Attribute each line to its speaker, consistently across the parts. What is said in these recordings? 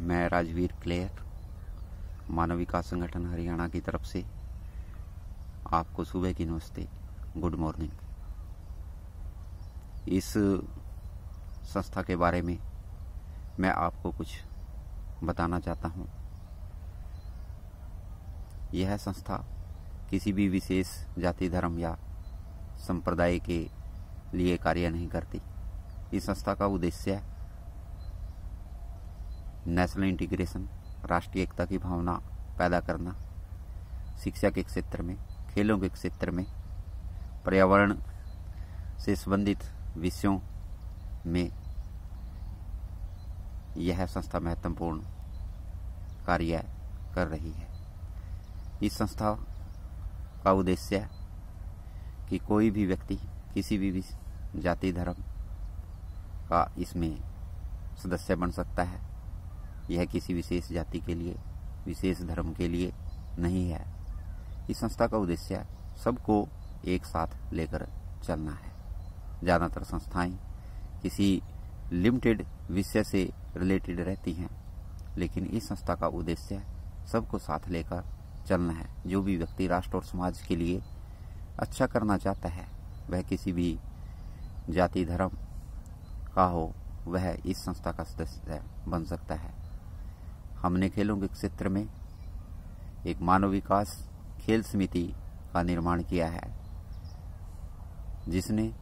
Speaker 1: मैं राजवीर क्लेयर, मानव विकास संगठन हरियाणा की तरफ़ से आपको सुबह की नमस्ते, गुड मॉर्निंग। इस संस्था के बारे में मैं आपको कुछ बताना चाहता हूँ। यह संस्था किसी भी विशेष जाति, धर्म या संप्रदाय के लिए कार्य नहीं करती। इस संस्था का उद्देश्य नेशनल इंटीग्रेशन, राष्ट्रीय एकता की भावना पैदा करना, शिक्षा के क्षेत्र में, खेलों के क्षेत्र में, पर्यावरण से संबंधित विषयों में यह संस्था महत्वपूर्ण कार्य कर रही है। इस संस्था का उद्देश्य है कि कोई भी व्यक्ति, किसी भी जाति, धर्म का इसमें सदस्य बन सकता है। यह किसी विशेष जाति के लिए, विशेष धर्म के लिए नहीं है। इस संस्था का उद्देश्य सबको एक साथ लेकर चलना है। ज़्यादातर संस्थाएँ किसी लिमिटेड विषय से रिलेटेड रहती हैं, लेकिन इस संस्था का उद्देश्य सबको साथ लेकर चलना है। जो भी व्यक्ति राष्ट्र और समाज के लिए अच्छा करना चाहता है, वह किसी भी जाति, धर्म का हो, वह इस संस्था का सदस्य बन सकता है। हमने खेलों के क्षेत्र में एक मानव विकास खेल समिति का निर्माण किया है, जिसने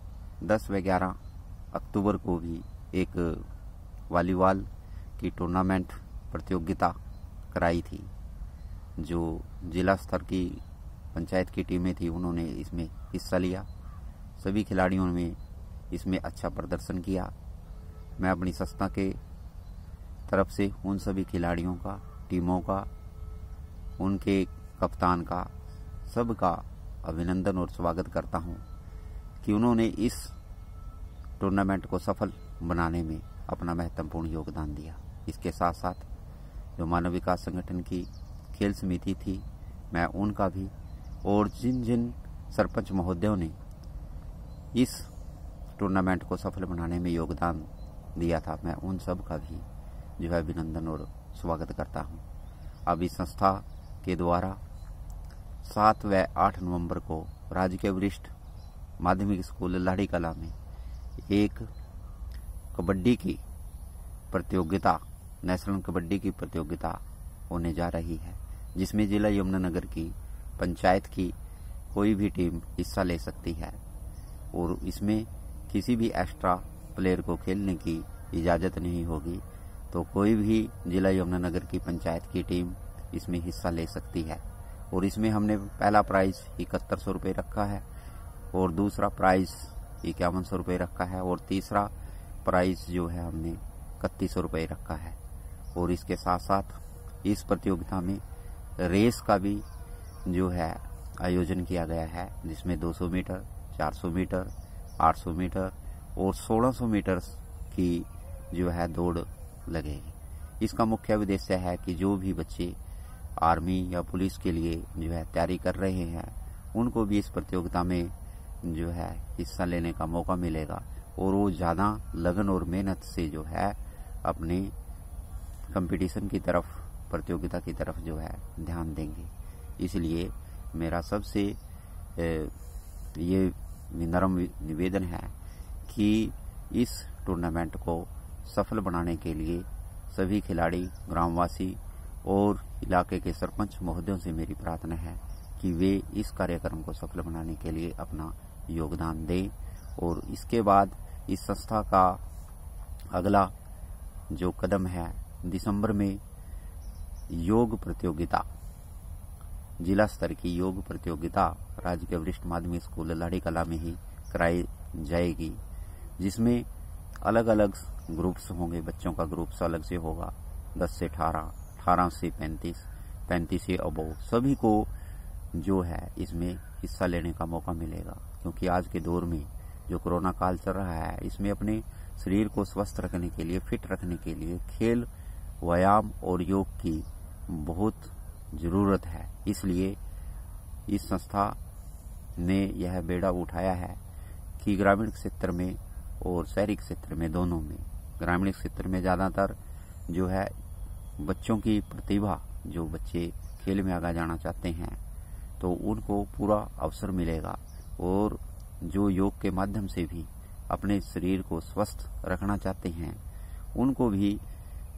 Speaker 1: 10 व 11 अक्टूबर को भी एक वॉलीबॉल की टूर्नामेंट प्रतियोगिता कराई थी, जो जिला स्तर की पंचायत की टीमें थी। उन्होंने इसमें हिस्सा लिया। सभी खिलाड़ियों ने इसमें अच्छा प्रदर्शन किया। मैं अपनी संस्था के तरफ़ से उन सभी खिलाड़ियों का, टीमों का, उनके कप्तान का सबका अभिनंदन और स्वागत करता हूँ कि उन्होंने इस टूर्नामेंट को सफल बनाने में अपना महत्वपूर्ण योगदान दिया। इसके साथ साथ जो मानव विकास संगठन की खेल समिति थी, मैं उनका भी और जिन जिन सरपंच महोदयों ने इस टूर्नामेंट को सफल बनाने में योगदान दिया था, मैं उन सब का भी जो है अभिनंदन और स्वागत करता हूँ। अब इस संस्था के द्वारा सात व आठ नवंबर को राज्य के वरिष्ठ माध्यमिक स्कूल लाड़ी कला में एक कबड्डी की प्रतियोगिता, नेशनल कबड्डी की प्रतियोगिता होने जा रही है, जिसमें जिला यमुनानगर की पंचायत की कोई भी टीम हिस्सा ले सकती है और इसमें किसी भी एक्स्ट्रा प्लेयर को खेलने की इजाज़त नहीं होगी। तो कोई भी जिला यमुनानगर की पंचायत की टीम इसमें हिस्सा ले सकती है। और इसमें हमने पहला प्राइज इकहत्तर सौ रुपये रखा है, और दूसरा प्राइज इक्यावन सौ रुपये रखा है, और तीसरा प्राइज जो है हमने इकतीस सौ रुपये रखा है। और इसके साथ साथ इस प्रतियोगिता में रेस का भी जो है आयोजन किया गया है, जिसमें 200 मीटर 400 मीटर 800 मीटर और 1600 मीटर की जो है दौड़ लगेगी। इसका मुख्य उद्देश्य है कि जो भी बच्चे आर्मी या पुलिस के लिए जो है तैयारी कर रहे हैं, उनको भी इस प्रतियोगिता में जो है हिस्सा लेने का मौका मिलेगा और वो ज़्यादा लगन और मेहनत से जो है अपने कंपटीशन की तरफ़, प्रतियोगिता की तरफ़ जो है ध्यान देंगे। इसलिए मेरा सबसे ये नरम निवेदन है कि इस टूर्नामेंट को सफल बनाने के लिए सभी खिलाड़ी, ग्रामवासी और इलाके के सरपंच महोदयों से मेरी प्रार्थना है कि वे इस कार्यक्रम को सफल बनाने के लिए अपना योगदान दें और इसके बाद इस संस्था का अगला जो कदम है, दिसंबर में योग प्रतियोगिता, जिला स्तर की योग प्रतियोगिता राज्य के वरिष्ठ माध्यमिक स्कूल लाड़ी कला में ही कराई जाएगी, जिसमें अलग अलग ग्रुप्स होंगे, बच्चों का ग्रुप्स अलग से होगा। 10 से 18 18 से 35 35 से अबो सभी को जो है, इसमें हिस्सा लेने का मौका मिलेगा। क्योंकि आज के दौर में जो कोरोना काल चल रहा है, इसमें अपने शरीर को स्वस्थ रखने के लिए फिट रखने के लिए खेल, व्यायाम और योग की बहुत ज़रूरत है। इसलिए इस संस्था ने यह बेड़ा उठाया है कि ग्रामीण क्षेत्र में और शहरी क्षेत्र में दोनों में, ग्रामीण क्षेत्र में ज़्यादातर जो है बच्चों की प्रतिभा, जो बच्चे खेल में आगे जाना चाहते हैं तो उनको पूरा अवसर मिलेगा और जो योग के माध्यम से भी अपने शरीर को स्वस्थ रखना चाहते हैं, उनको भी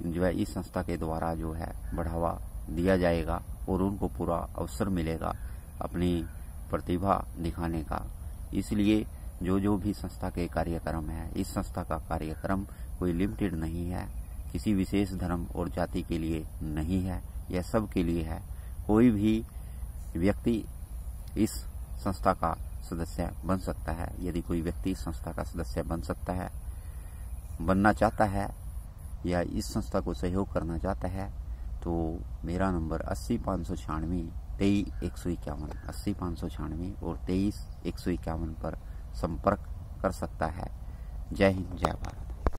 Speaker 1: जो है इस संस्था के द्वारा जो है बढ़ावा दिया जाएगा और उनको पूरा अवसर मिलेगा अपनी प्रतिभा दिखाने का। इसलिए जो जो भी संस्था के कार्यक्रम है, इस संस्था का कार्यक्रम कोई लिमिटेड नहीं है, किसी विशेष धर्म और जाति के लिए नहीं है, यह सब के लिए है। कोई भी व्यक्ति इस संस्था का सदस्य बन सकता है, यदि कोई व्यक्ति इस संस्था का सदस्य बन सकता है, बनना चाहता है, या इस संस्था को सहयोग करना चाहता है तो मेरा नंबर अस्सी पाँच सौ छियानवे तेईस एक सौ इक्यावन, अस्सी पाँच सौ छियानवे और तेईस एक सौ इक्यावन पर संपर्क कर सकता है। जय हिंद जय भारत।